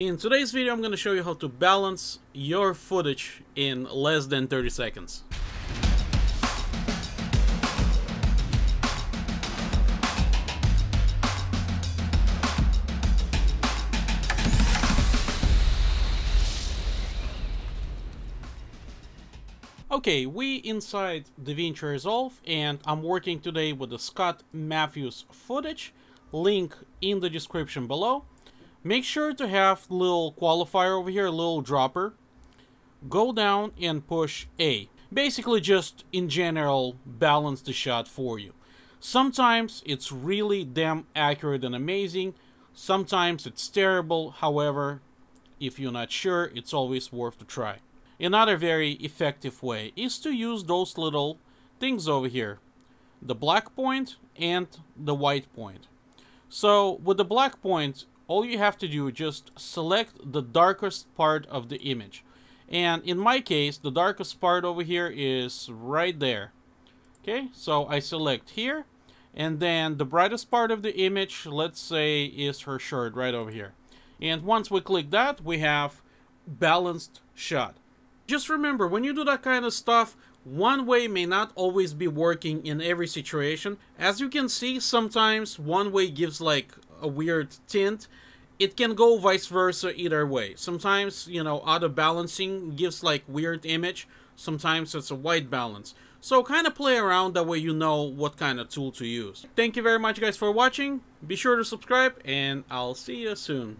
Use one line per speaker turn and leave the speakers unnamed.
In today's video I'm going to show you how to balance your footage in less than 30 seconds. Okay, we inside DaVinci Resolve and I'm working today with the Scott Matthews footage, link in the description below. Make sure to have little qualifier over here, a little dropper. Go down and push A. Basically just in general balance the shot for you. Sometimes it's really damn accurate and amazing. Sometimes it's terrible. However, if you're not sure, it's always worth to try. Another very effective way is to use those little things over here. The black point and the white point. So with the black point, all you have to do is just select the darkest part of the image. And in my case, the darkest part over here is right there. Okay, so I select here. And then the brightest part of the image, let's say, is her shirt right over here. And once we click that, we have balanced shot. Just remember, when you do that kind of stuff, one way may not always be working in every situation. As you can see, sometimes one way gives like a weird tint. It can go vice versa either way. Sometimes, you know, auto balancing gives like weird image. Sometimes it's a white balance. So kind of play around that way you know what kind of tool to use. Thank you very much guys for watching. Be sure to subscribe and I'll see you soon.